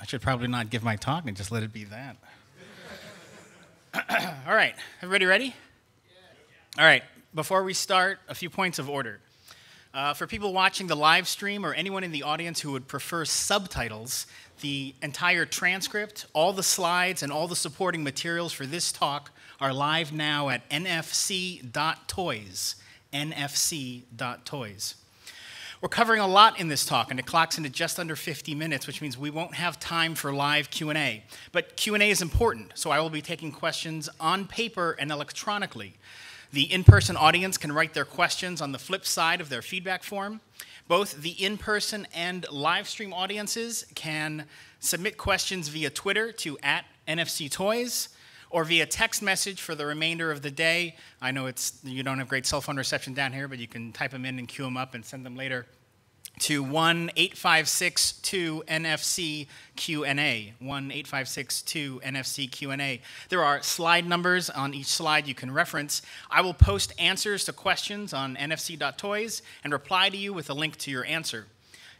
I should probably not give my talk and just let it be that. All right, everybody ready? All right, before we start, a few points of order. Uh, for people watching the live stream or anyone in the audience who would prefer subtitles, the entire transcript, all the slides, and all the supporting materials for this talk are live now at nfc.toys. nfc.toys. We're covering a lot in this talk, and it clocks into just under 50 minutes, which means we won't have time for live Q&A. But Q&A is important, so I will be taking questions on paper and electronically. The in-person audience can write their questions on the flip side of their feedback form. Both the in-person and live stream audiences can submit questions via Twitter to at NFC Toys or via text message for the remainder of the day. I know it's you don't have great cell phone reception down here, but you can type them in and queue them up and send them later to 1 8562 NFC Q&A. 1 8562 NFC Q&A. There are slide numbers on each slide you can reference. I will post answers to questions on nfc.toys and reply to you with a link to your answer.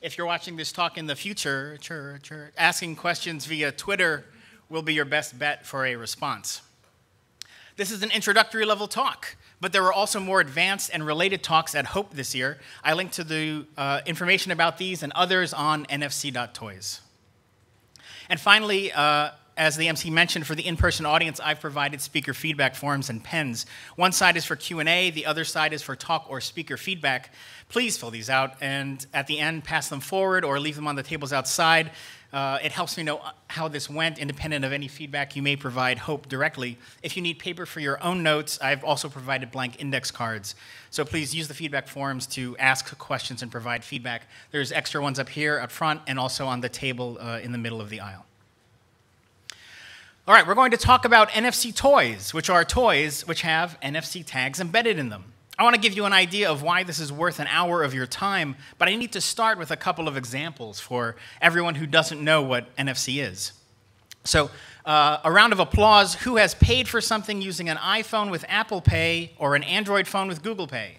If you're watching this talk in the future, asking questions via Twitter will be your best bet for a response. This is an introductory level talk, but there were also more advanced and related talks at Hope this year. I linked to the uh, information about these and others on nfc.toys. And finally, uh, as the MC mentioned, for the in-person audience, I've provided speaker feedback forms and pens. One side is for Q&A, the other side is for talk or speaker feedback. Please fill these out, and at the end, pass them forward or leave them on the tables outside. Uh, it helps me know how this went, independent of any feedback you may provide Hope directly. If you need paper for your own notes, I've also provided blank index cards. So please use the feedback forms to ask questions and provide feedback. There's extra ones up here up front and also on the table uh, in the middle of the aisle. All right, we're going to talk about NFC toys, which are toys which have NFC tags embedded in them. I want to give you an idea of why this is worth an hour of your time, but I need to start with a couple of examples for everyone who doesn't know what NFC is. So, uh, a round of applause. Who has paid for something using an iPhone with Apple Pay or an Android phone with Google Pay?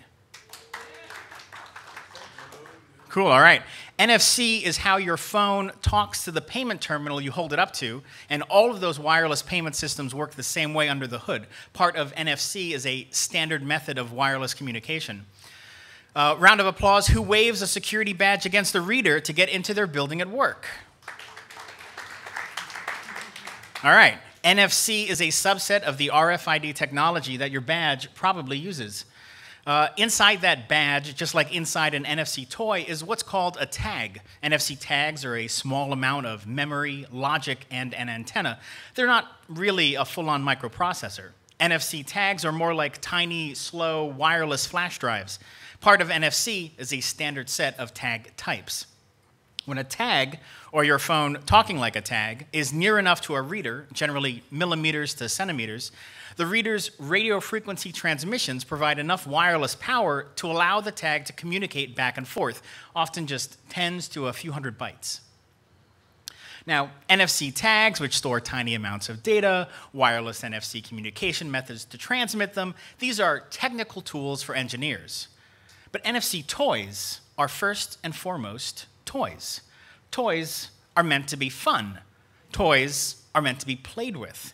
Cool, all right. NFC is how your phone talks to the payment terminal you hold it up to, and all of those wireless payment systems work the same way under the hood. Part of NFC is a standard method of wireless communication. Uh, round of applause. Who waves a security badge against the reader to get into their building at work? All right. NFC is a subset of the RFID technology that your badge probably uses. Uh, inside that badge, just like inside an NFC toy, is what's called a tag. NFC tags are a small amount of memory, logic, and an antenna. They're not really a full on microprocessor. NFC tags are more like tiny, slow, wireless flash drives. Part of NFC is a standard set of tag types. When a tag, or your phone talking like a tag, is near enough to a reader, generally millimeters to centimeters, the reader's radio frequency transmissions provide enough wireless power to allow the tag to communicate back and forth, often just tens to a few hundred bytes. Now, NFC tags, which store tiny amounts of data, wireless NFC communication methods to transmit them, these are technical tools for engineers. But NFC toys are first and foremost toys. Toys are meant to be fun. Toys are meant to be played with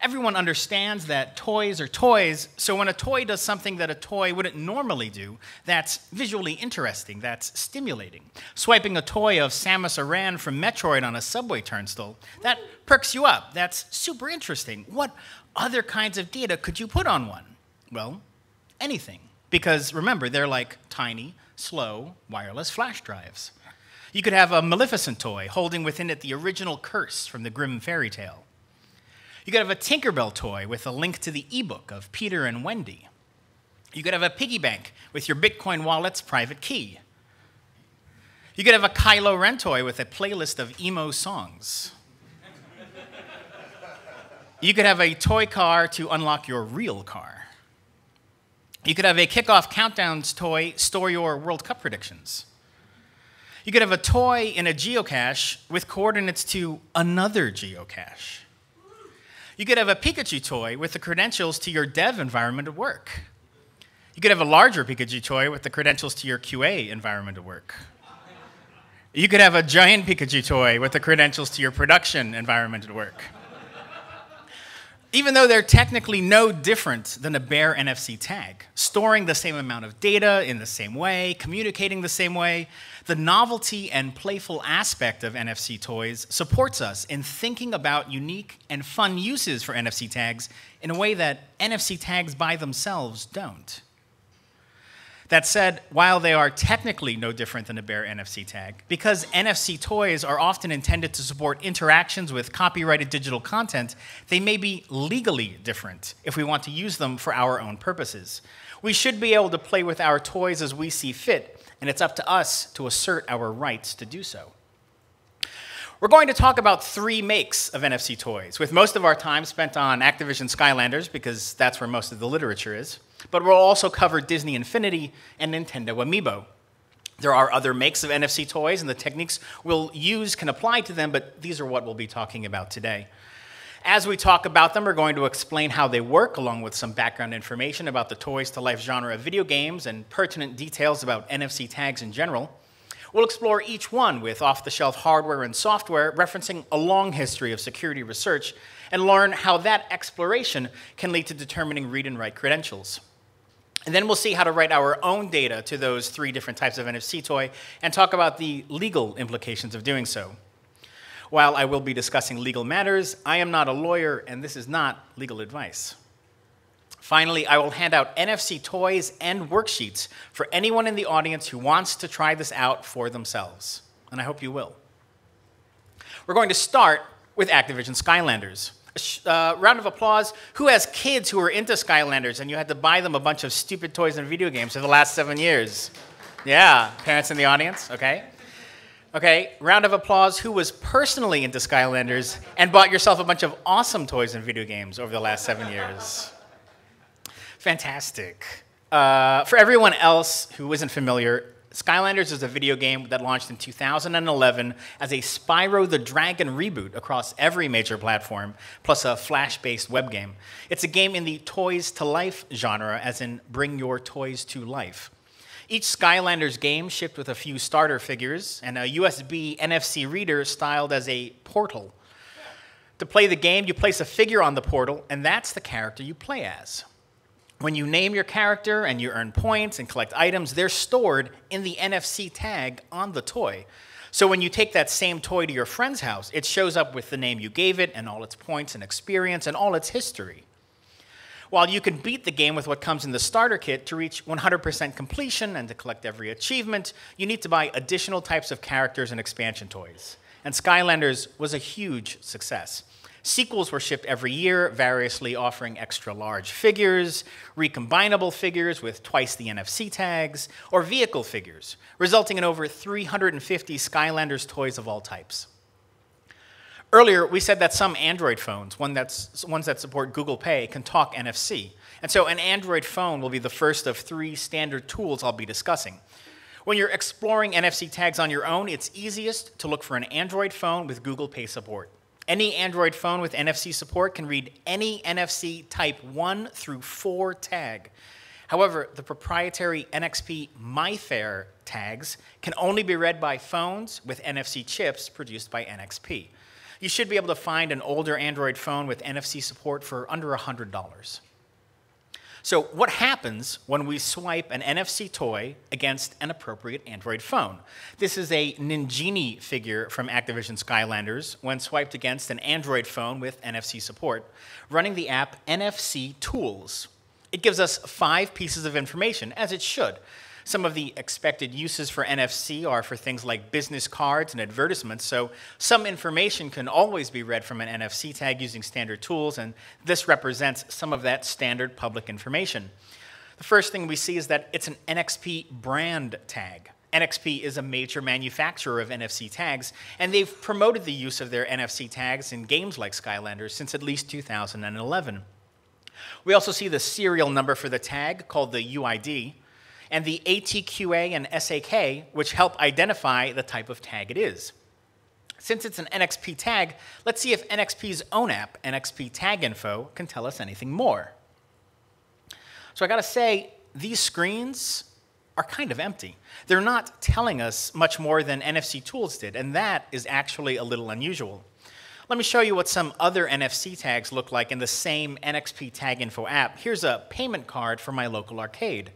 everyone understands that toys are toys, so when a toy does something that a toy wouldn't normally do, that's visually interesting, that's stimulating. Swiping a toy of Samus Aran from Metroid on a subway turnstile, that perks you up, that's super interesting. What other kinds of data could you put on one? Well, anything. Because remember, they're like tiny, slow, wireless flash drives. You could have a Maleficent toy holding within it the original curse from the Grimm fairy tale. You could have a Tinkerbell toy with a link to the ebook of Peter and Wendy. You could have a piggy bank with your Bitcoin wallet's private key. You could have a Kylo Ren toy with a playlist of emo songs. You could have a toy car to unlock your real car. You could have a kickoff countdowns toy, store your World Cup predictions. You could have a toy in a geocache with coordinates to another geocache. You could have a Pikachu toy with the credentials to your dev environment at work. You could have a larger Pikachu toy with the credentials to your QA environment at work. You could have a giant Pikachu toy with the credentials to your production environment at work. Even though they're technically no different than a bare NFC tag, storing the same amount of data in the same way, communicating the same way, the novelty and playful aspect of NFC toys supports us in thinking about unique and fun uses for NFC tags in a way that NFC tags by themselves don't. That said, while they are technically no different than a bare NFC tag, because NFC toys are often intended to support interactions with copyrighted digital content, they may be legally different if we want to use them for our own purposes. We should be able to play with our toys as we see fit, and it's up to us to assert our rights to do so. We're going to talk about three makes of NFC toys, with most of our time spent on Activision Skylanders, because that's where most of the literature is but we'll also cover Disney Infinity and Nintendo Amiibo. There are other makes of NFC toys, and the techniques we'll use can apply to them, but these are what we'll be talking about today. As we talk about them, we're going to explain how they work, along with some background information about the toys to life genre of video games and pertinent details about NFC tags in general. We'll explore each one with off the shelf hardware and software, referencing a long history of security research, and learn how that exploration can lead to determining read and write credentials. And then we'll see how to write our own data to those three different types of NFC toy and talk about the legal implications of doing so. While I will be discussing legal matters, I am not a lawyer and this is not legal advice. Finally, I will hand out NFC toys and worksheets for anyone in the audience who wants to try this out for themselves. And I hope you will. We're going to start with Activision Skylanders uh, round of applause. Who has kids who are into Skylanders and you had to buy them a bunch of stupid toys and video games for the last seven years? Yeah, parents in the audience, okay. Okay, round of applause. Who was personally into Skylanders and bought yourself a bunch of awesome toys and video games over the last seven years? Fantastic. Uh, for everyone else who isn't familiar, Skylanders is a video game that launched in 2011 as a Spyro the Dragon reboot across every major platform, plus a Flash based web game. It's a game in the Toys to Life genre, as in bring your toys to life. Each Skylanders game shipped with a few starter figures and a USB NFC reader styled as a portal. To play the game, you place a figure on the portal, and that's the character you play as. When you name your character and you earn points and collect items, they're stored in the NFC tag on the toy. So when you take that same toy to your friend's house, it shows up with the name you gave it and all its points and experience and all its history. While you can beat the game with what comes in the starter kit to reach 100% completion and to collect every achievement, you need to buy additional types of characters and expansion toys. And Skylanders was a huge success. Sequels were shipped every year, variously offering extra large figures, recombinable figures with twice the NFC tags, or vehicle figures, resulting in over 350 Skylanders toys of all types. Earlier, we said that some Android phones, one that's, ones that support Google Pay, can talk NFC. And so an Android phone will be the first of three standard tools I'll be discussing. When you're exploring NFC tags on your own, it's easiest to look for an Android phone with Google Pay support. Any Android phone with NFC support can read any NFC Type 1 through 4 tag. However, the proprietary NXP MyFair tags can only be read by phones with NFC chips produced by NXP. You should be able to find an older Android phone with NFC support for under $100. So, what happens when we swipe an NFC toy against an appropriate Android phone? This is a Ninjini figure from Activision Skylanders when swiped against an Android phone with NFC support, running the app NFC Tools. It gives us five pieces of information, as it should. Some of the expected uses for NFC are for things like business cards and advertisements, so some information can always be read from an NFC tag using standard tools, and this represents some of that standard public information. The first thing we see is that it's an NXP brand tag. NXP is a major manufacturer of NFC tags, and they've promoted the use of their NFC tags in games like Skylanders since at least 2011. We also see the serial number for the tag called the UID, and the ATQA and SAK, which help identify the type of tag it is. Since it's an NXP tag, let's see if NXP's own app, NXP Tag Info, can tell us anything more. So I gotta say, these screens are kind of empty. They're not telling us much more than NFC tools did, and that is actually a little unusual. Let me show you what some other NFC tags look like in the same NXP Tag Info app. Here's a payment card for my local arcade.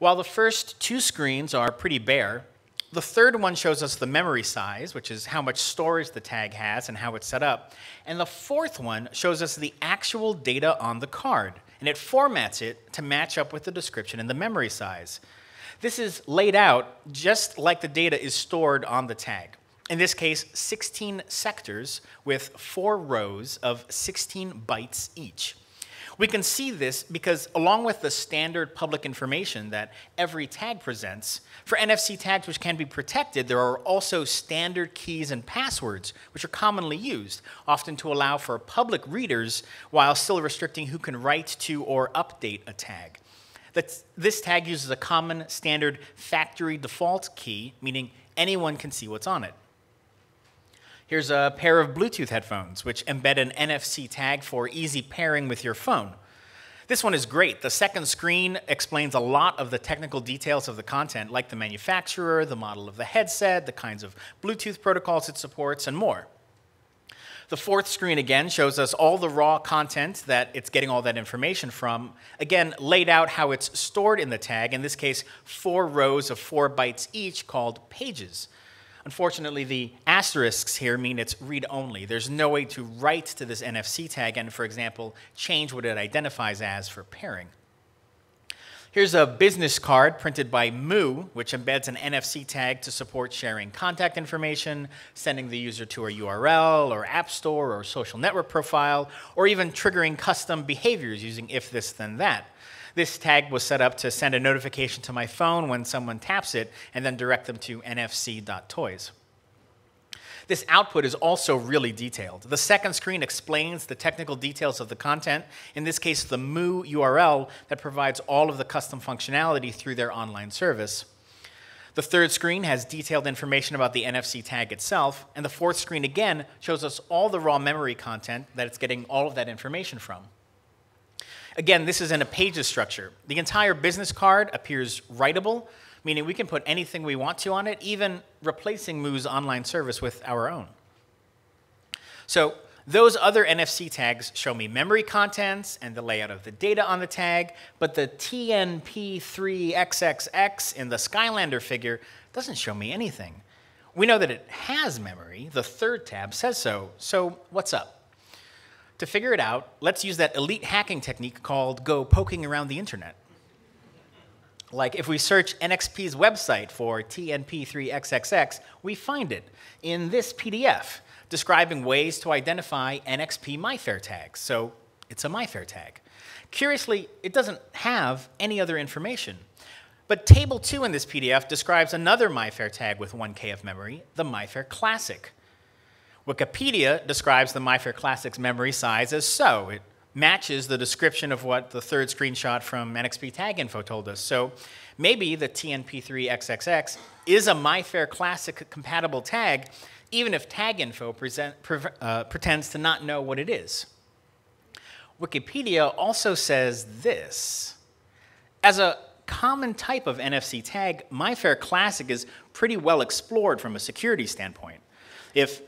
While the first two screens are pretty bare, the third one shows us the memory size, which is how much storage the tag has and how it's set up. And the fourth one shows us the actual data on the card, and it formats it to match up with the description and the memory size. This is laid out just like the data is stored on the tag. In this case, 16 sectors with four rows of 16 bytes each. We can see this because along with the standard public information that every tag presents, for NFC tags which can be protected, there are also standard keys and passwords which are commonly used, often to allow for public readers while still restricting who can write to or update a tag. This tag uses a common standard factory default key, meaning anyone can see what's on it. Here's a pair of Bluetooth headphones, which embed an NFC tag for easy pairing with your phone. This one is great. The second screen explains a lot of the technical details of the content, like the manufacturer, the model of the headset, the kinds of Bluetooth protocols it supports, and more. The fourth screen again shows us all the raw content that it's getting all that information from. Again, laid out how it's stored in the tag, in this case, four rows of four bytes each called pages. Unfortunately, the asterisks here mean it's read-only. There's no way to write to this NFC tag and, for example, change what it identifies as for pairing. Here's a business card printed by Moo, which embeds an NFC tag to support sharing contact information, sending the user to a URL or app store or social network profile, or even triggering custom behaviors using if this then that. This tag was set up to send a notification to my phone when someone taps it and then direct them to nfc.toys. This output is also really detailed. The second screen explains the technical details of the content, in this case, the Moo URL that provides all of the custom functionality through their online service. The third screen has detailed information about the NFC tag itself, and the fourth screen again shows us all the raw memory content that it's getting all of that information from. Again, this is in a pages structure. The entire business card appears writable, meaning we can put anything we want to on it, even replacing Moo's online service with our own. So those other NFC tags show me memory contents and the layout of the data on the tag, but the TNP3XXX in the Skylander figure doesn't show me anything. We know that it has memory. The third tab says so. So what's up? To figure it out, let's use that elite hacking technique called go poking around the internet. Like if we search NXP's website for TNP3XXX, we find it in this PDF describing ways to identify NXP MyFair tags. So it's a MyFair tag. Curiously, it doesn't have any other information. But table two in this PDF describes another MyFair tag with 1K of memory, the MyFair Classic. Wikipedia describes the MyFair Classic's memory size as so. It matches the description of what the third screenshot from NXP Tag Info told us. So maybe the TNP3XXX is a MyFair Classic compatible tag, even if Tag Info present, pre uh, pretends to not know what it is. Wikipedia also says this. As a common type of NFC tag, MyFair Classic is pretty well explored from a security standpoint. If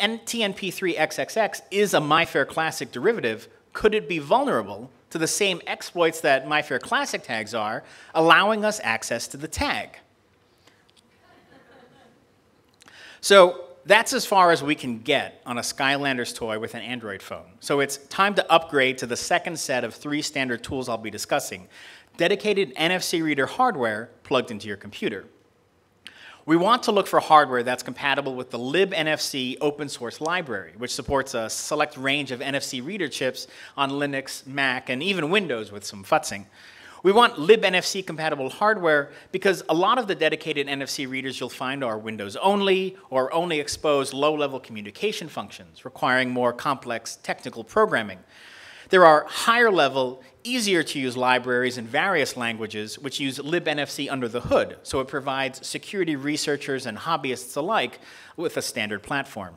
TNP3XXX is a MyFair Classic derivative, could it be vulnerable to the same exploits that MyFair Classic tags are, allowing us access to the tag? So that's as far as we can get on a Skylanders toy with an Android phone. So it's time to upgrade to the second set of three standard tools I'll be discussing. Dedicated NFC reader hardware plugged into your computer. We want to look for hardware that's compatible with the libNFC open source library, which supports a select range of NFC reader chips on Linux, Mac, and even Windows with some futzing. We want libNFC compatible hardware because a lot of the dedicated NFC readers you'll find are Windows only or only expose low-level communication functions requiring more complex technical programming. There are higher level, easier to use libraries in various languages which use libNFC under the hood, so it provides security researchers and hobbyists alike with a standard platform.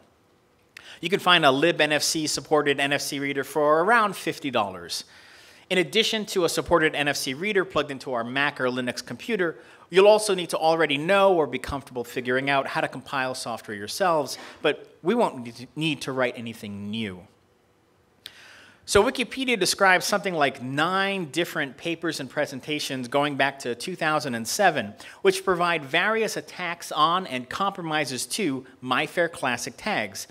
You can find a libNFC supported NFC reader for around $50. In addition to a supported NFC reader plugged into our Mac or Linux computer, you'll also need to already know or be comfortable figuring out how to compile software yourselves, but we won't need to write anything new. So Wikipedia describes something like nine different papers and presentations going back to 2007, which provide various attacks on and compromises to MyFair Classic tags.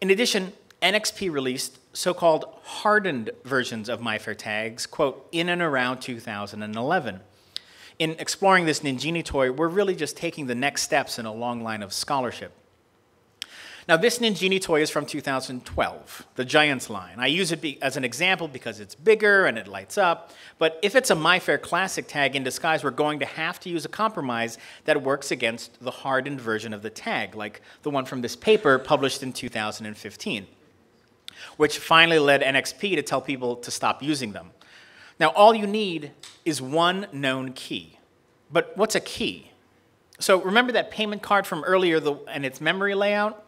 In addition, NXP released so-called hardened versions of MyFair tags, quote, in and around 2011. In exploring this Ninjini toy, we're really just taking the next steps in a long line of scholarship. Now, this Ningini toy is from 2012, the Giants line. I use it as an example because it's bigger and it lights up, but if it's a MyFair Classic tag in disguise, we're going to have to use a compromise that works against the hardened version of the tag, like the one from this paper published in 2015 which finally led NXP to tell people to stop using them. Now, all you need is one known key. But what's a key? So remember that payment card from earlier the, and its memory layout?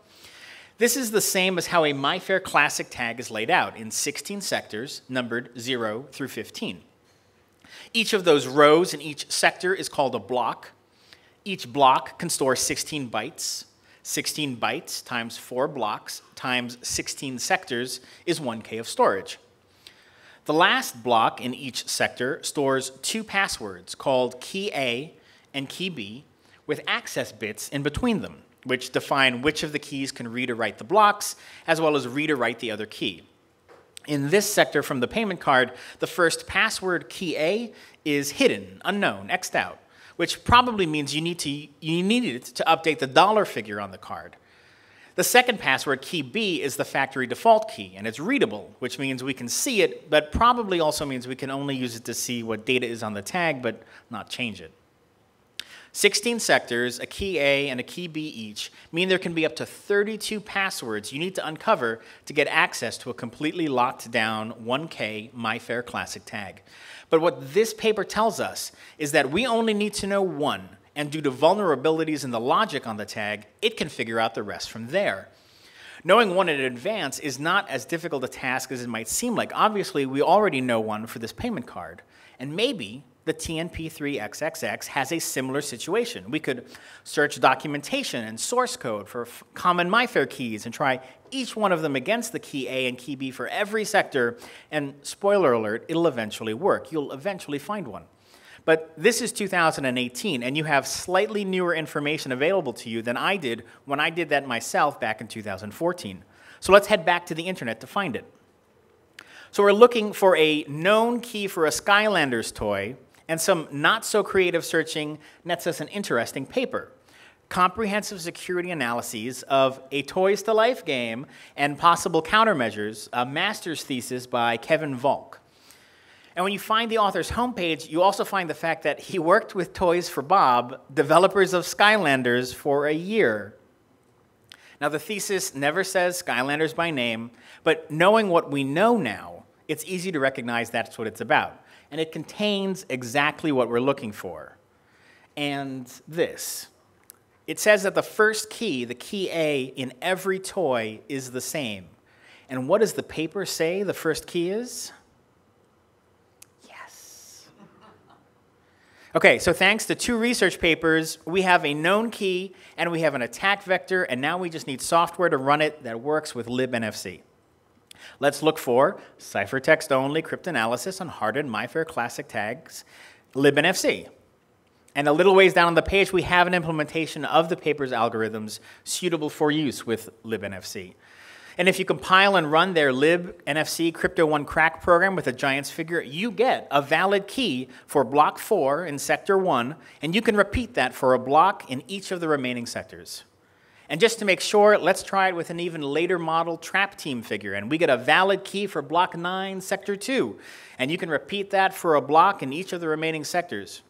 This is the same as how a MyFair Classic tag is laid out in 16 sectors numbered 0 through 15. Each of those rows in each sector is called a block. Each block can store 16 bytes. 16 bytes times 4 blocks times 16 sectors is 1K of storage. The last block in each sector stores two passwords called key A and key B with access bits in between them, which define which of the keys can read or write the blocks, as well as read or write the other key. In this sector from the payment card, the first password key A is hidden, unknown, xed out which probably means you need to you needed to update the dollar figure on the card. The second password, key B, is the factory default key, and it's readable, which means we can see it, but probably also means we can only use it to see what data is on the tag, but not change it. 16 sectors, a key A and a key B each, mean there can be up to 32 passwords you need to uncover to get access to a completely locked down 1K MyFair Classic tag. But what this paper tells us is that we only need to know one, and due to vulnerabilities in the logic on the tag, it can figure out the rest from there. Knowing one in advance is not as difficult a task as it might seem like. Obviously, we already know one for this payment card, and maybe the TNP3XXX has a similar situation. We could search documentation and source code for common MyFair keys and try each one of them against the key A and key B for every sector, and spoiler alert, it'll eventually work. You'll eventually find one. But this is 2018, and you have slightly newer information available to you than I did when I did that myself back in 2014. So let's head back to the internet to find it. So we're looking for a known key for a Skylanders toy and some not so creative searching nets us an interesting paper comprehensive security analyses of a Toys to Life game and possible countermeasures, a master's thesis by Kevin Volk. And when you find the author's homepage, you also find the fact that he worked with Toys for Bob, developers of Skylanders, for a year. Now, the thesis never says Skylanders by name, but knowing what we know now, it's easy to recognize that's what it's about and it contains exactly what we're looking for. And this. It says that the first key, the key A, in every toy is the same. And what does the paper say the first key is? Yes. Okay, so thanks to two research papers, we have a known key and we have an attack vector, and now we just need software to run it that works with libnfc. Let's look for ciphertext only cryptanalysis on hardened MyFair classic tags, libnfc. And a little ways down on the page, we have an implementation of the paper's algorithms suitable for use with libnfc. And if you compile and run their libnfc crypto1 crack program with a giant's figure, you get a valid key for block 4 in sector 1, and you can repeat that for a block in each of the remaining sectors. And just to make sure, let's try it with an even later model trap team figure. And we get a valid key for block 9, sector 2. And you can repeat that for a block in each of the remaining sectors.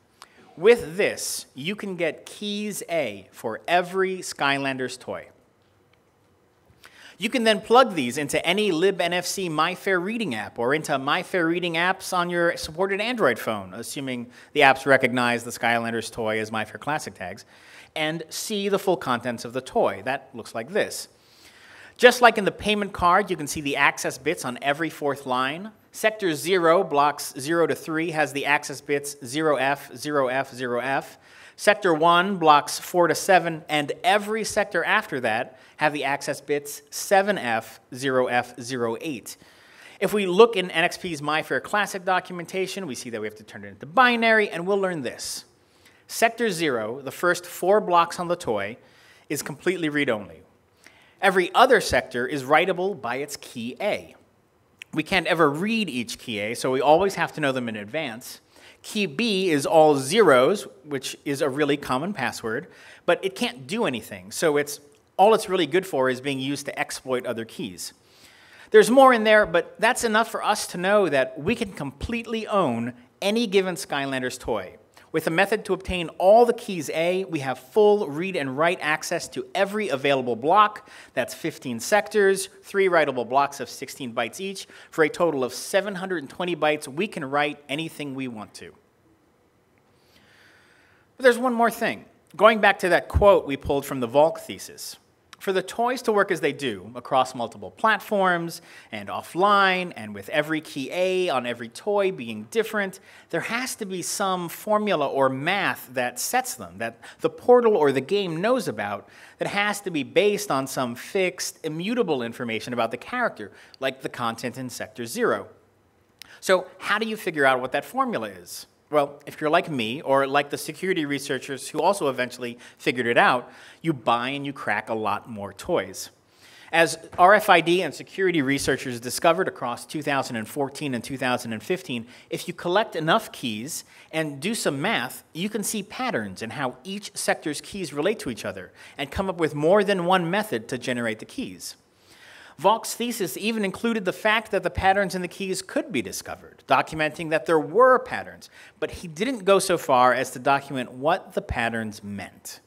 With this, you can get keys A for every Skylanders toy. You can then plug these into any libnfc MyFair reading app or into MyFair reading apps on your supported Android phone, assuming the apps recognize the Skylanders toy as MyFair Classic tags and see the full contents of the toy. That looks like this. Just like in the payment card, you can see the access bits on every fourth line. Sector 0, blocks 0 to 3, has the access bits 0F, 0F, 0F. Sector 1, blocks 4 to 7, and every sector after that have the access bits 7F, 0F, 08. If we look in NXP's MyFair Classic documentation, we see that we have to turn it into binary, and we'll learn this. Sector 0, the first four blocks on the toy, is completely read-only. Every other sector is writable by its key A. We can't ever read each key A, so we always have to know them in advance. Key B is all zeros, which is a really common password, but it can't do anything. So it's all it's really good for is being used to exploit other keys. There's more in there, but that's enough for us to know that we can completely own any given Skylanders toy. With a method to obtain all the keys A, we have full read and write access to every available block. That's 15 sectors, three writable blocks of 16 bytes each. For a total of 720 bytes, we can write anything we want to. But there's one more thing. Going back to that quote we pulled from the Valk thesis. For the toys to work as they do across multiple platforms and offline, and with every key A on every toy being different, there has to be some formula or math that sets them, that the portal or the game knows about, that has to be based on some fixed, immutable information about the character, like the content in Sector Zero. So, how do you figure out what that formula is? Well, if you're like me, or like the security researchers who also eventually figured it out, you buy and you crack a lot more toys. As RFID and security researchers discovered across 2014 and 2015, if you collect enough keys and do some math, you can see patterns in how each sector's keys relate to each other and come up with more than one method to generate the keys. Valk's thesis even included the fact that the patterns in the keys could be discovered, documenting that there were patterns, but he didn't go so far as to document what the patterns meant.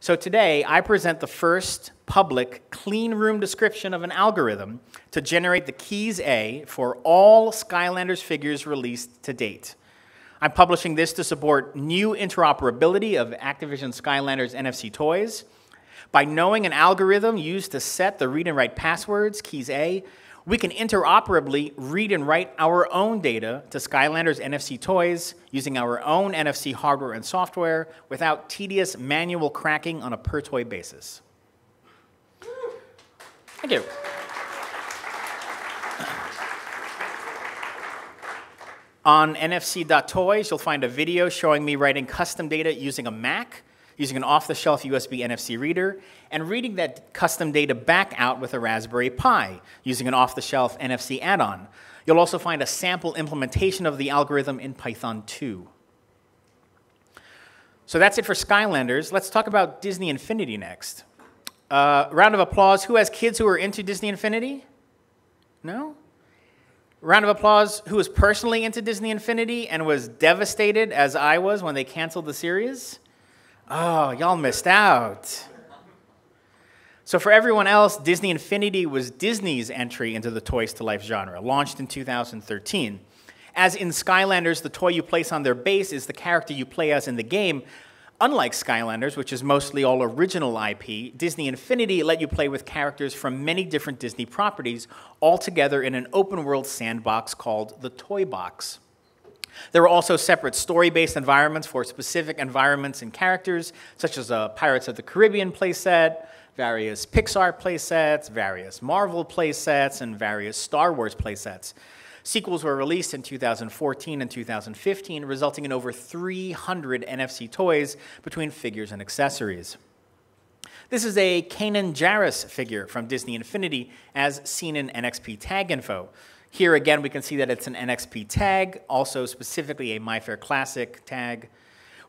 So today, I present the first public clean room description of an algorithm to generate the keys A for all Skylanders figures released to date. I'm publishing this to support new interoperability of Activision Skylanders NFC toys, by knowing an algorithm used to set the read and write passwords, keys A, we can interoperably read and write our own data to Skylanders NFC toys using our own NFC hardware and software without tedious manual cracking on a per toy basis. Thank you. On NFC.toys, you'll find a video showing me writing custom data using a Mac using an off-the-shelf USB NFC reader and reading that custom data back out with a Raspberry Pi using an off-the-shelf NFC add-on. You'll also find a sample implementation of the algorithm in Python 2. So that's it for Skylanders. Let's talk about Disney Infinity next. Uh, round of applause. Who has kids who are into Disney Infinity? No? Round of applause. Who was personally into Disney Infinity and was devastated as I was when they canceled the series? Oh, y'all missed out. So, for everyone else, Disney Infinity was Disney's entry into the Toys to Life genre, launched in 2013. As in Skylanders, the toy you place on their base is the character you play as in the game. Unlike Skylanders, which is mostly all original IP, Disney Infinity let you play with characters from many different Disney properties, all together in an open world sandbox called the Toy Box. There were also separate story-based environments for specific environments and characters, such as a Pirates of the Caribbean playset, various Pixar playsets, various Marvel playsets, and various Star Wars playsets. Sequels were released in 2014 and 2015, resulting in over 300 NFC toys between figures and accessories. This is a Kanan Jarrus figure from Disney Infinity, as seen in NXP tag info. Here again, we can see that it's an NXP tag, also specifically a MyFair Classic tag.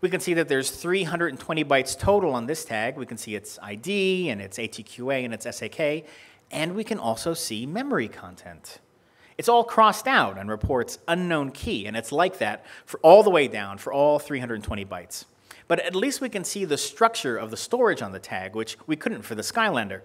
We can see that there's 320 bytes total on this tag. We can see its ID and its ATQA and its SAK, and we can also see memory content. It's all crossed out and reports unknown key, and it's like that for all the way down for all 320 bytes. But at least we can see the structure of the storage on the tag, which we couldn't for the Skylander.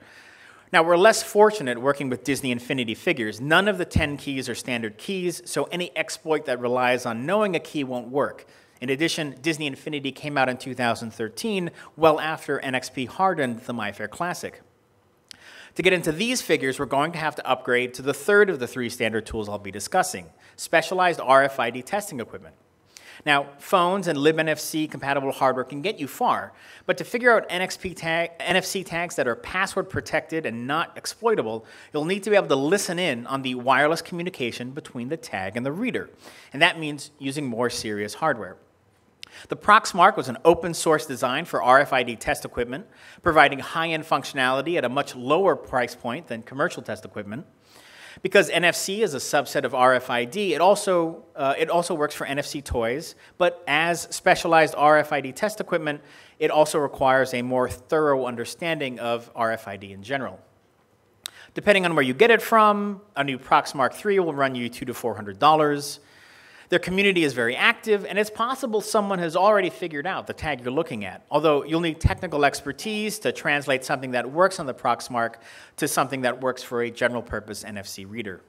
Now, we're less fortunate working with Disney Infinity figures. None of the 10 keys are standard keys, so any exploit that relies on knowing a key won't work. In addition, Disney Infinity came out in 2013, well after NXP hardened the MyFair Classic. To get into these figures, we're going to have to upgrade to the third of the three standard tools I'll be discussing, specialized RFID testing equipment. Now, phones and libNFC compatible hardware can get you far, but to figure out tag, NFC tags that are password protected and not exploitable, you'll need to be able to listen in on the wireless communication between the tag and the reader. And that means using more serious hardware. The Proxmark was an open source design for RFID test equipment, providing high end functionality at a much lower price point than commercial test equipment. Because NFC is a subset of RFID, it also, uh, it also works for NFC toys, but as specialized RFID test equipment, it also requires a more thorough understanding of RFID in general. Depending on where you get it from, a new Proxmark 3 will run you two to $400. Their community is very active, and it's possible someone has already figured out the tag you're looking at, although you'll need technical expertise to translate something that works on the Proxmark to something that works for a general purpose NFC reader.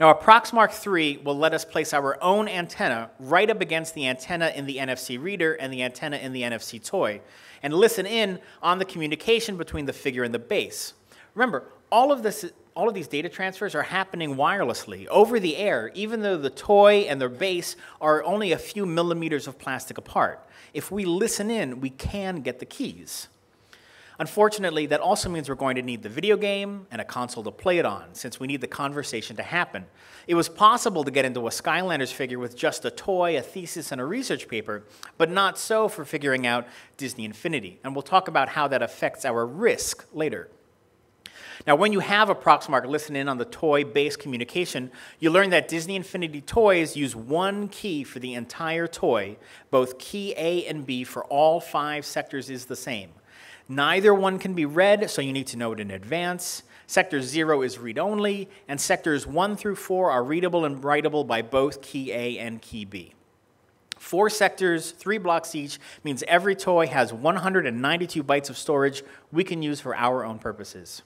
Now, a Proxmark 3 will let us place our own antenna right up against the antenna in the NFC reader and the antenna in the NFC toy, and listen in on the communication between the figure and the base. Remember, all of this all of these data transfers are happening wirelessly over the air, even though the toy and the base are only a few millimeters of plastic apart. If we listen in, we can get the keys. Unfortunately, that also means we're going to need the video game and a console to play it on, since we need the conversation to happen. It was possible to get into a Skylanders figure with just a toy, a thesis, and a research paper, but not so for figuring out Disney Infinity. And we'll talk about how that affects our risk later. Now, when you have a Proxmark listen in on the toy-based communication, you learn that Disney Infinity toys use one key for the entire toy. Both key A and B for all five sectors is the same. Neither one can be read, so you need to know it in advance. Sector 0 is read-only, and sectors 1 through 4 are readable and writable by both key A and key B. Four sectors, three blocks each, means every toy has 192 bytes of storage we can use for our own purposes.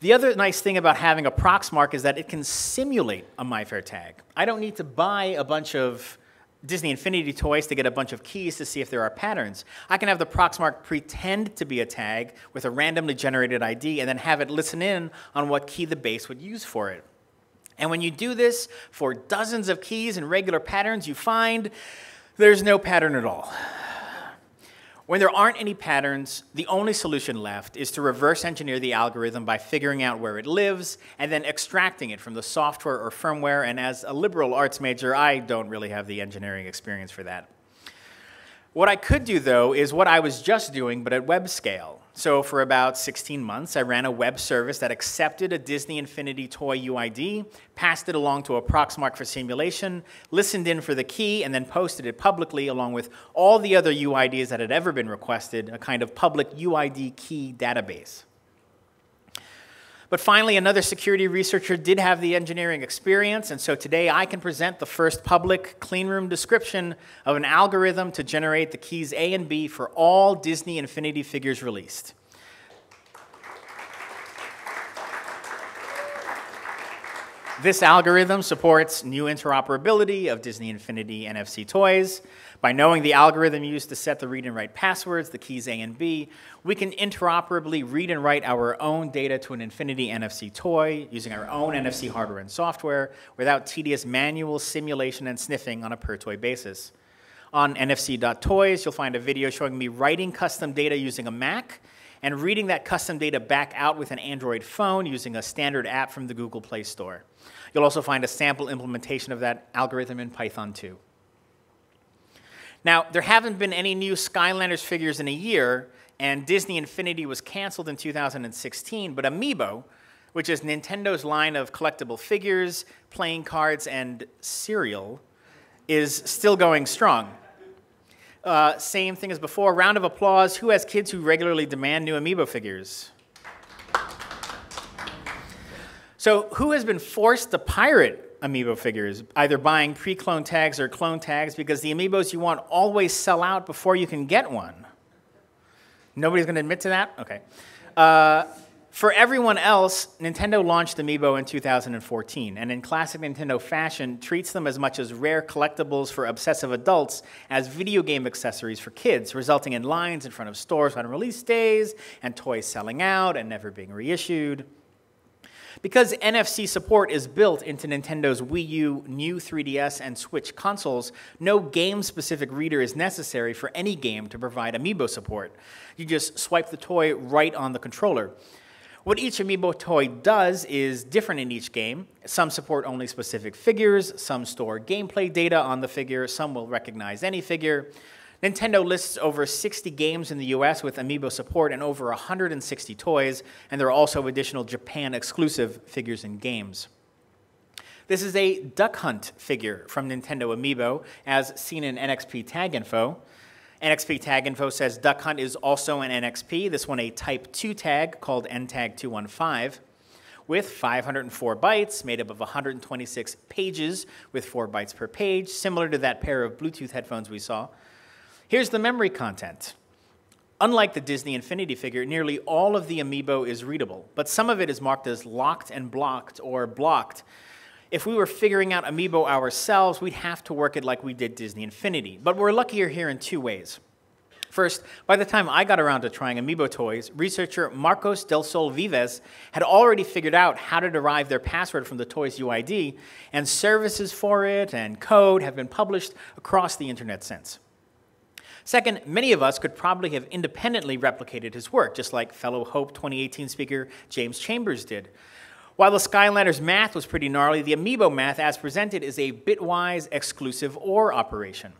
The other nice thing about having a Proxmark is that it can simulate a MyFair tag. I don't need to buy a bunch of Disney Infinity toys to get a bunch of keys to see if there are patterns. I can have the Proxmark pretend to be a tag with a randomly generated ID and then have it listen in on what key the base would use for it. And when you do this for dozens of keys and regular patterns, you find there's no pattern at all. When there aren't any patterns, the only solution left is to reverse engineer the algorithm by figuring out where it lives and then extracting it from the software or firmware. And as a liberal arts major, I don't really have the engineering experience for that. What I could do, though, is what I was just doing, but at web scale. So for about 16 months, I ran a web service that accepted a Disney Infinity toy UID, passed it along to a Proxmark for simulation, listened in for the key, and then posted it publicly along with all the other UIDs that had ever been requested, a kind of public UID key database. But finally, another security researcher did have the engineering experience, and so today I can present the first public cleanroom description of an algorithm to generate the keys A and B for all Disney Infinity figures released. This algorithm supports new interoperability of Disney Infinity NFC toys, by knowing the algorithm used to set the read and write passwords, the keys A and B, we can interoperably read and write our own data to an Infinity NFC toy using our own NFC hardware and software without tedious manual simulation and sniffing on a per toy basis. On NFC.toys, you'll find a video showing me writing custom data using a Mac and reading that custom data back out with an Android phone using a standard app from the Google Play Store. You'll also find a sample implementation of that algorithm in Python 2. Now, there haven't been any new Skylanders figures in a year, and Disney Infinity was canceled in 2016, but Amiibo, which is Nintendo's line of collectible figures, playing cards, and cereal, is still going strong. Uh, same thing as before. Round of applause. Who has kids who regularly demand new Amiibo figures? So, who has been forced to pirate amiibo figures, either buying pre-clone tags or clone tags, because the amiibos you want always sell out before you can get one. Nobody's going to admit to that? Okay. Uh, for everyone else, Nintendo launched Amiibo in 2014, and in classic Nintendo fashion, treats them as much as rare collectibles for obsessive adults as video game accessories for kids, resulting in lines in front of stores on release days, and toys selling out and never being reissued. Because NFC support is built into Nintendo's Wii U, new 3DS, and Switch consoles, no game specific reader is necessary for any game to provide Amiibo support. You just swipe the toy right on the controller. What each Amiibo toy does is different in each game. Some support only specific figures, some store gameplay data on the figure, some will recognize any figure. Nintendo lists over 60 games in the US with Amiibo support and over 160 toys, and there are also additional Japan exclusive figures and games. This is a Duck Hunt figure from Nintendo Amiibo, as seen in NXP Tag Info. NXP Tag Info says Duck Hunt is also an NXP, this one a Type 2 tag called NTAG 215 with 504 bytes, made up of 126 pages with 4 bytes per page, similar to that pair of Bluetooth headphones we saw. Here's the memory content. Unlike the Disney Infinity figure, nearly all of the amiibo is readable, but some of it is marked as locked and blocked or blocked. If we were figuring out amiibo ourselves, we'd have to work it like we did Disney Infinity. But we're luckier here in two ways. First, by the time I got around to trying amiibo toys, researcher Marcos del Sol Vives had already figured out how to derive their password from the toy's UID, and services for it and code have been published across the internet since. Second, many of us could probably have independently replicated his work, just like fellow Hope 2018 speaker James Chambers did. While the Skylanders math was pretty gnarly, the Amiibo math as presented is a bitwise exclusive OR operation.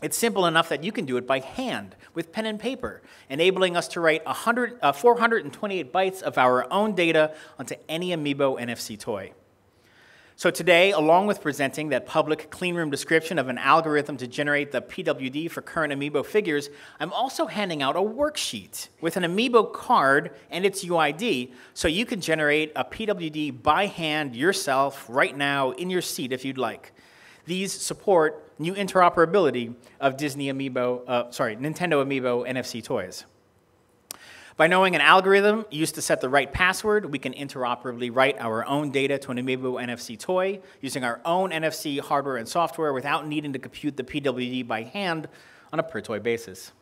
It's simple enough that you can do it by hand with pen and paper, enabling us to write 100, uh, 428 bytes of our own data onto any Amiibo NFC toy. So today, along with presenting that public cleanroom description of an algorithm to generate the PWD for current Amiibo figures, I'm also handing out a worksheet with an Amiibo card and its UID so you can generate a PWD by hand yourself right now in your seat if you'd like. These support new interoperability of Disney Amiibo, uh, sorry, Nintendo Amiibo NFC toys. By knowing an algorithm used to set the right password, we can interoperably write our own data to an Amiibo NFC toy using our own NFC hardware and software without needing to compute the PWD by hand on a per toy basis.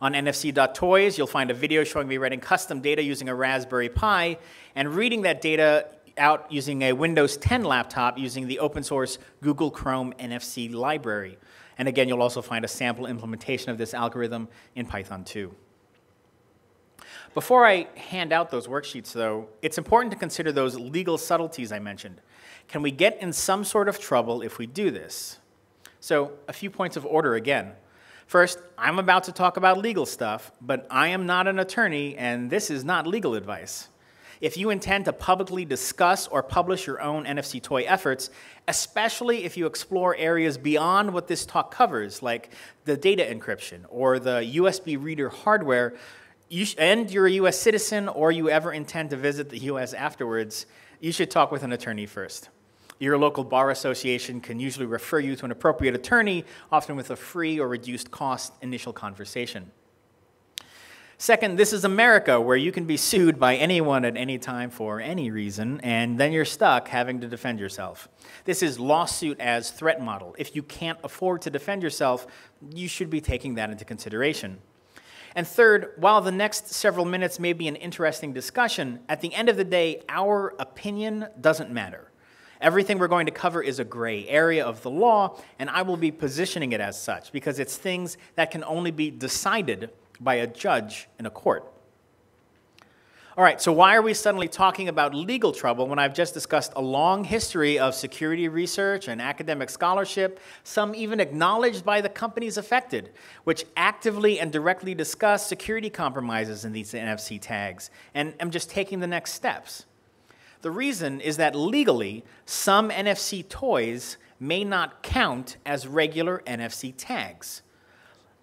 On NFC.toys, you'll find a video showing me writing custom data using a Raspberry Pi and reading that data out using a Windows 10 laptop using the open source Google Chrome NFC library. And again, you'll also find a sample implementation of this algorithm in Python 2. Before I hand out those worksheets, though, it's important to consider those legal subtleties I mentioned. Can we get in some sort of trouble if we do this? So, a few points of order again. First, I'm about to talk about legal stuff, but I am not an attorney, and this is not legal advice. If you intend to publicly discuss or publish your own NFC toy efforts, especially if you explore areas beyond what this talk covers, like the data encryption or the USB reader hardware, you and you're a U.S. citizen or you ever intend to visit the U.S. afterwards, you should talk with an attorney first. Your local bar association can usually refer you to an appropriate attorney, often with a free or reduced cost initial conversation. Second, this is America, where you can be sued by anyone at any time for any reason, and then you're stuck having to defend yourself. This is lawsuit as threat model. If you can't afford to defend yourself, you should be taking that into consideration. And third, while the next several minutes may be an interesting discussion, at the end of the day, our opinion doesn't matter. Everything we're going to cover is a gray area of the law, and I will be positioning it as such because it's things that can only be decided by a judge in a court. All right, so why are we suddenly talking about legal trouble when I've just discussed a long history of security research and academic scholarship, some even acknowledged by the companies affected, which actively and directly discuss security compromises in these NFC tags, and I'm just taking the next steps? The reason is that legally, some NFC toys may not count as regular NFC tags.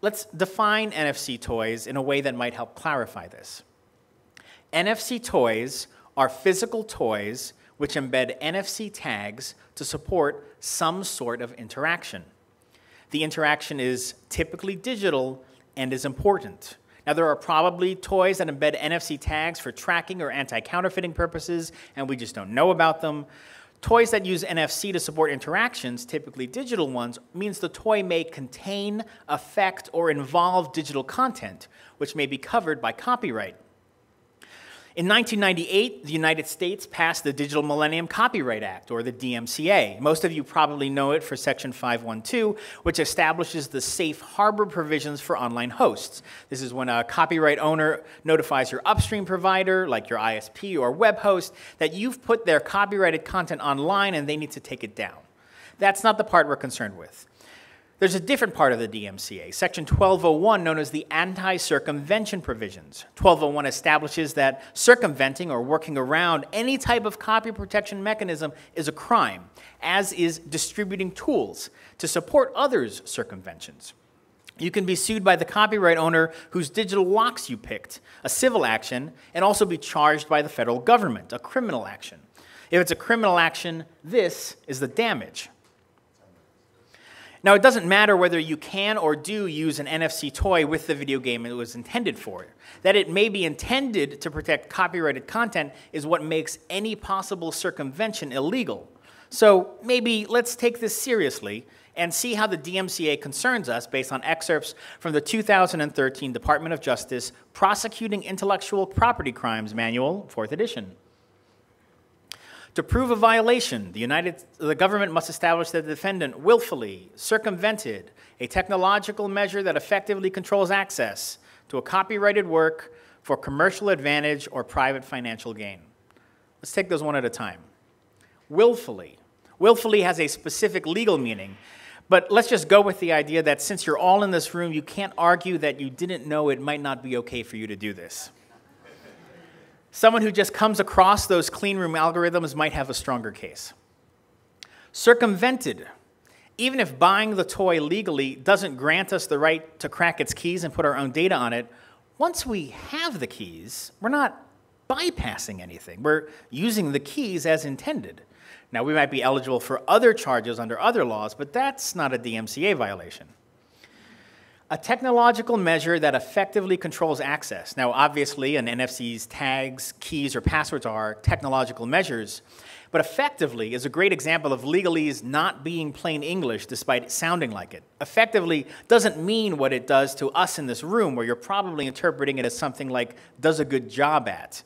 Let's define NFC toys in a way that might help clarify this. NFC toys are physical toys which embed NFC tags to support some sort of interaction. The interaction is typically digital and is important. Now, there are probably toys that embed NFC tags for tracking or anti counterfeiting purposes, and we just don't know about them. Toys that use NFC to support interactions, typically digital ones, means the toy may contain, affect, or involve digital content, which may be covered by copyright. In 1998, the United States passed the Digital Millennium Copyright Act, or the DMCA. Most of you probably know it for Section 512, which establishes the safe harbor provisions for online hosts. This is when a copyright owner notifies your upstream provider, like your ISP or web host, that you've put their copyrighted content online and they need to take it down. That's not the part we're concerned with. There's a different part of the DMCA, Section 1201, known as the anti circumvention provisions. 1201 establishes that circumventing or working around any type of copy protection mechanism is a crime, as is distributing tools to support others' circumventions. You can be sued by the copyright owner whose digital locks you picked, a civil action, and also be charged by the federal government, a criminal action. If it's a criminal action, this is the damage. Now, it doesn't matter whether you can or do use an NFC toy with the video game it was intended for. That it may be intended to protect copyrighted content is what makes any possible circumvention illegal. So maybe let's take this seriously and see how the DMCA concerns us based on excerpts from the 2013 Department of Justice Prosecuting Intellectual Property Crimes Manual, 4th edition. To prove a violation, the, United, the government must establish that the defendant willfully circumvented a technological measure that effectively controls access to a copyrighted work for commercial advantage or private financial gain. Let's take those one at a time. Willfully. Willfully has a specific legal meaning, but let's just go with the idea that since you're all in this room, you can't argue that you didn't know it might not be okay for you to do this. Someone who just comes across those clean room algorithms might have a stronger case. Circumvented. Even if buying the toy legally doesn't grant us the right to crack its keys and put our own data on it, once we have the keys, we're not bypassing anything. We're using the keys as intended. Now, we might be eligible for other charges under other laws, but that's not a DMCA violation a technological measure that effectively controls access. Now, obviously, an NFC's tags, keys, or passwords are technological measures, but effectively is a great example of legalese not being plain English despite sounding like it. Effectively doesn't mean what it does to us in this room, where you're probably interpreting it as something like does a good job at.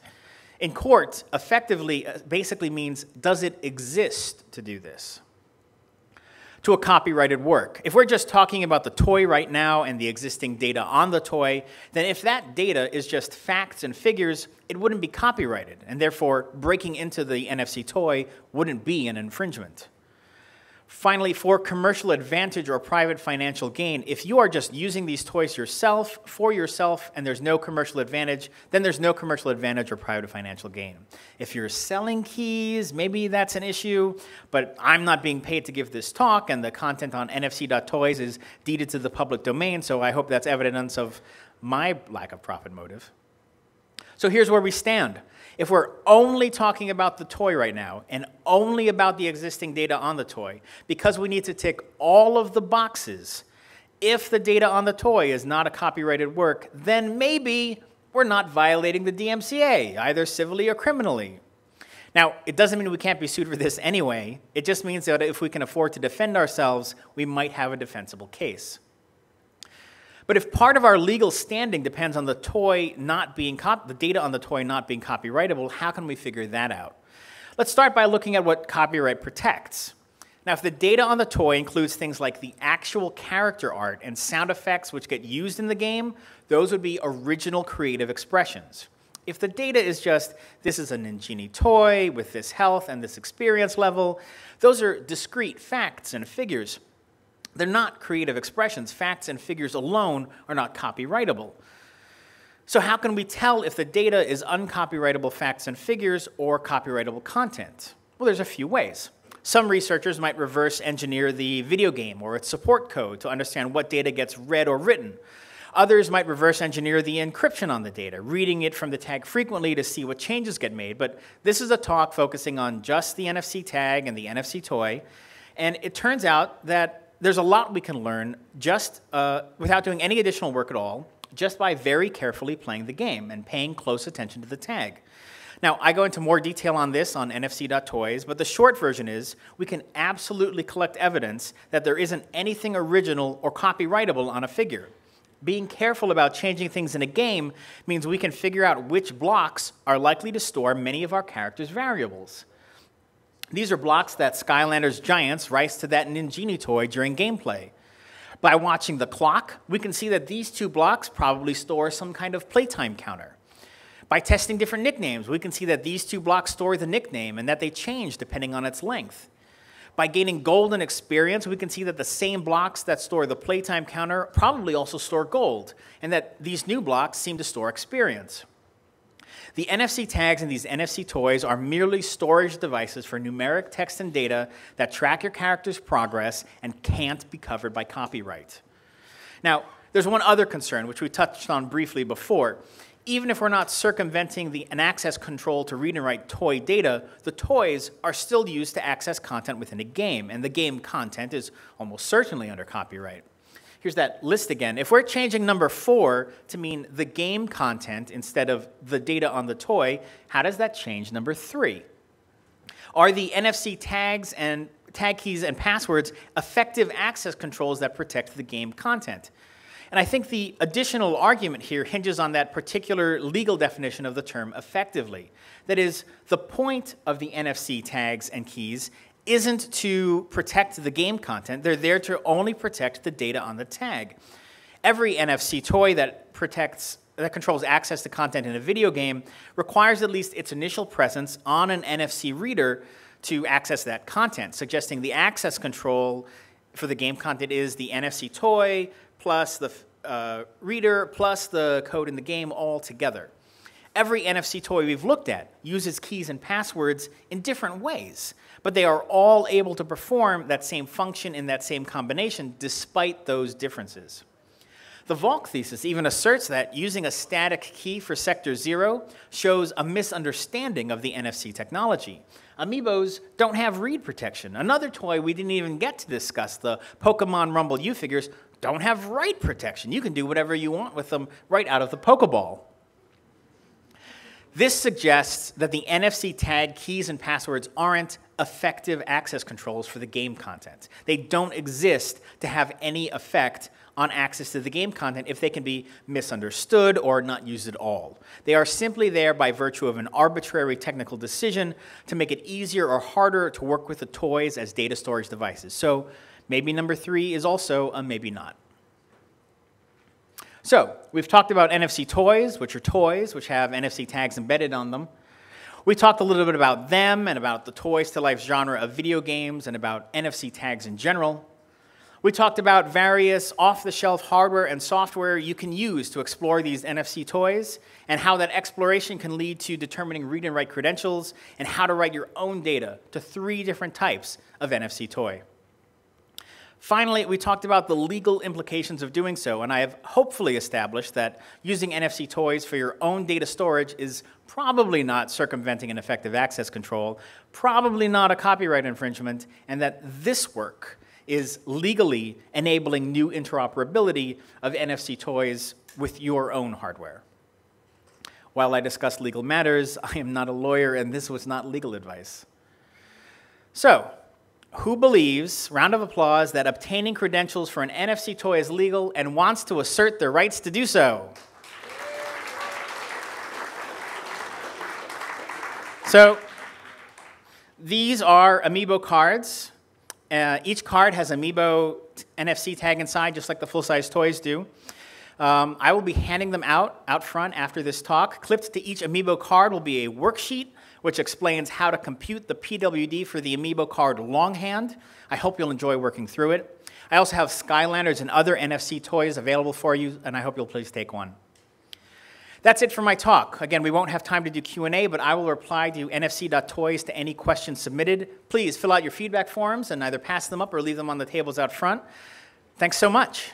In court, effectively uh, basically means does it exist to do this? To a copyrighted work. If we're just talking about the toy right now and the existing data on the toy, then if that data is just facts and figures, it wouldn't be copyrighted, and therefore breaking into the NFC toy wouldn't be an infringement. Finally, for commercial advantage or private financial gain, if you are just using these toys yourself, for yourself, and there's no commercial advantage, then there's no commercial advantage or private financial gain. If you're selling keys, maybe that's an issue, but I'm not being paid to give this talk, and the content on nfc.toys is deeded to the public domain, so I hope that's evidence of my lack of profit motive. So here's where we stand. If we're only talking about the toy right now and only about the existing data on the toy, because we need to tick all of the boxes, if the data on the toy is not a copyrighted work, then maybe we're not violating the DMCA, either civilly or criminally. Now, it doesn't mean we can't be sued for this anyway. It just means that if we can afford to defend ourselves, we might have a defensible case. But if part of our legal standing depends on the toy not being the data on the toy not being copyrightable, how can we figure that out? Let's start by looking at what copyright protects. Now, if the data on the toy includes things like the actual character art and sound effects which get used in the game, those would be original creative expressions. If the data is just, this is a Ninjini toy with this health and this experience level, those are discrete facts and figures they're not creative expressions. Facts and figures alone are not copyrightable. So, how can we tell if the data is uncopyrightable facts and figures or copyrightable content? Well, there's a few ways. Some researchers might reverse engineer the video game or its support code to understand what data gets read or written. Others might reverse engineer the encryption on the data, reading it from the tag frequently to see what changes get made. But this is a talk focusing on just the NFC tag and the NFC toy. And it turns out that there's a lot we can learn just uh, without doing any additional work at all, just by very carefully playing the game and paying close attention to the tag. Now, I go into more detail on this on NFC.toys, but the short version is we can absolutely collect evidence that there isn't anything original or copyrightable on a figure. Being careful about changing things in a game means we can figure out which blocks are likely to store many of our characters' variables. These are blocks that Skylanders Giants writes to that Ninjini toy during gameplay. By watching the clock, we can see that these two blocks probably store some kind of playtime counter. By testing different nicknames, we can see that these two blocks store the nickname and that they change depending on its length. By gaining gold and experience, we can see that the same blocks that store the playtime counter probably also store gold, and that these new blocks seem to store experience. The NFC tags in these NFC toys are merely storage devices for numeric text and data that track your character's progress and can't be covered by copyright. Now, there's one other concern, which we touched on briefly before even if we're not circumventing the, an access control to read and write toy data, the toys are still used to access content within a game, and the game content is almost certainly under copyright. Here's that list again. If we're changing number four to mean the game content instead of the data on the toy, how does that change number three? Are the NFC tags and tag keys and passwords effective access controls that protect the game content? And I think the additional argument here hinges on that particular legal definition of the term effectively. That is, the point of the NFC tags and keys isn't to protect the game content, they're there to only protect the data on the tag. Every NFC toy that protects that controls access to content in a video game requires at least its initial presence on an NFC reader to access that content, suggesting the access control for the game content is the NFC toy plus the uh, reader plus the code in the game all together. Every NFC toy we've looked at uses keys and passwords in different ways, but they are all able to perform that same function in that same combination despite those differences. The Valk thesis even asserts that using a static key for Sector Zero shows a misunderstanding of the NFC technology. Amiibos don't have read protection. Another toy we didn't even get to discuss, the Pokemon Rumble U figures, don't have write protection. You can do whatever you want with them right out of the Pokeball. This suggests that the NFC tag keys and passwords aren't effective access controls for the game content. They don't exist to have any effect on access to the game content if they can be misunderstood or not used at all. They are simply there by virtue of an arbitrary technical decision to make it easier or harder to work with the toys as data storage devices. So Maybe number three is also a maybe not. So, we've talked about NFC toys, which are toys which have NFC tags embedded on them. We talked a little bit about them and about the toys to life genre of video games and about NFC tags in general. We talked about various off the shelf hardware and software you can use to explore these NFC toys and how that exploration can lead to determining read and write credentials and how to write your own data to three different types of NFC toy. Finally, we talked about the legal implications of doing so, and I have hopefully established that using NFC toys for your own data storage is probably not circumventing an effective access control, probably not a copyright infringement, and that this work is legally enabling new interoperability of NFC toys with your own hardware. While I discuss legal matters, I am not a lawyer, and this was not legal advice. So, who believes, round of applause, that obtaining credentials for an NFC toy is legal and wants to assert their rights to do so? So, these are Amiibo cards. Uh, each card has Amiibo NFC tag inside, just like the full-size toys do. Um, I will be handing them out out front after this talk. Clipped to each Amiibo card will be a worksheet which explains how to compute the PWD for the Amiibo card longhand. I hope you'll enjoy working through it. I also have Skylanders and other NFC toys available for you, and I hope you'll please take one. That's it for my talk. Again, we won't have time to do Q&A, but I will reply to nfc.toys to any questions submitted. Please fill out your feedback forms and either pass them up or leave them on the tables out front. Thanks so much.